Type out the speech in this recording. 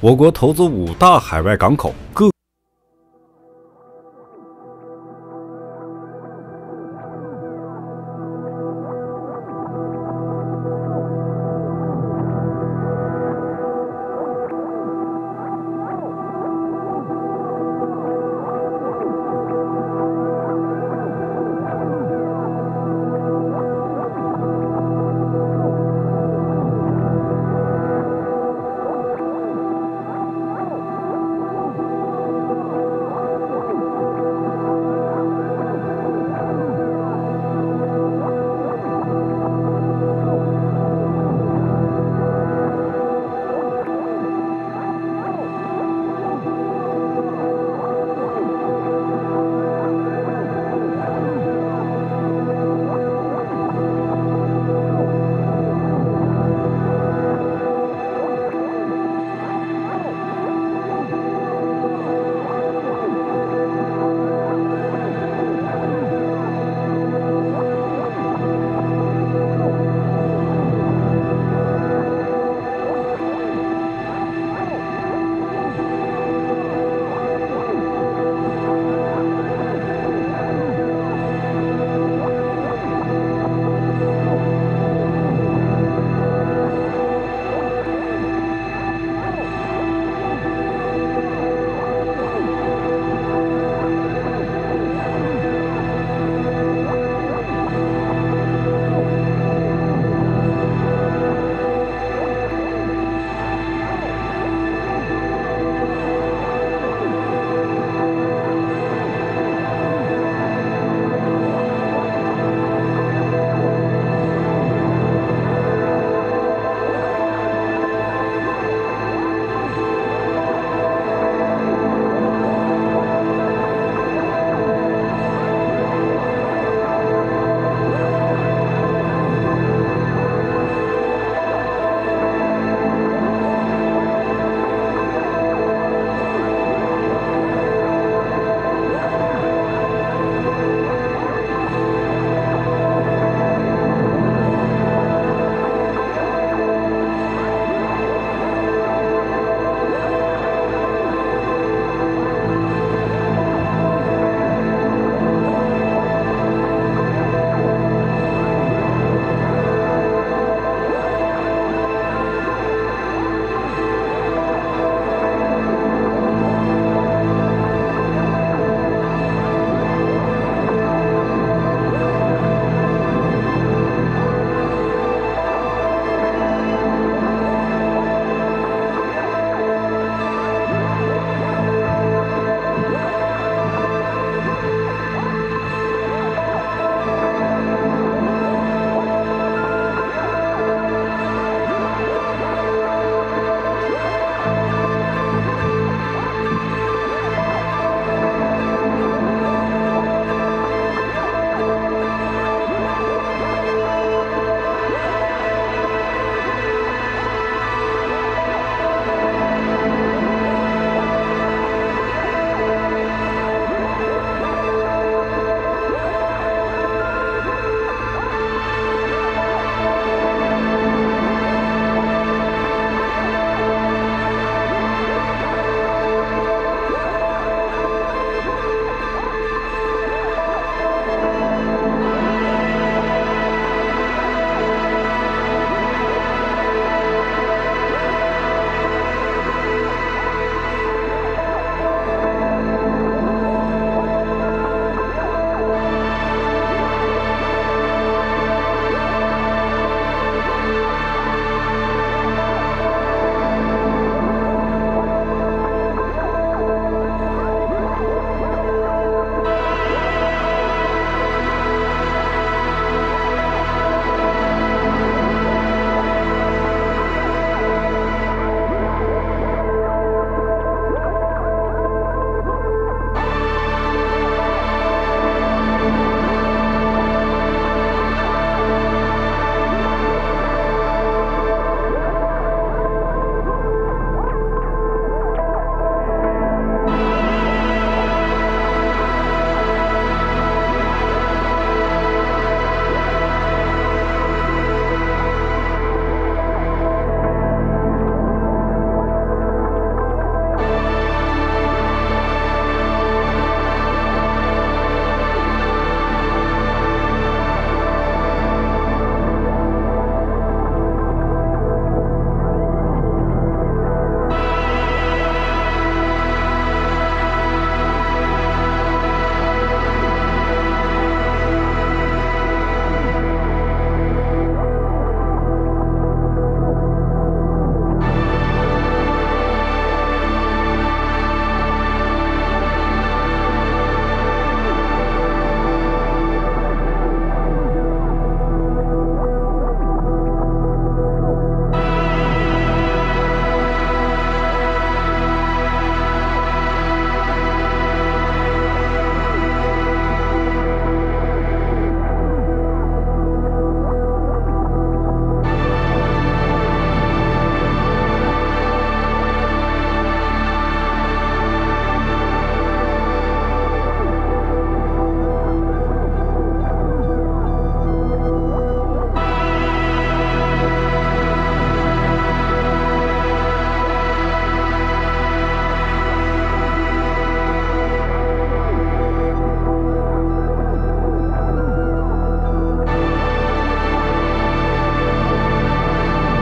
我国投资五大海外港口各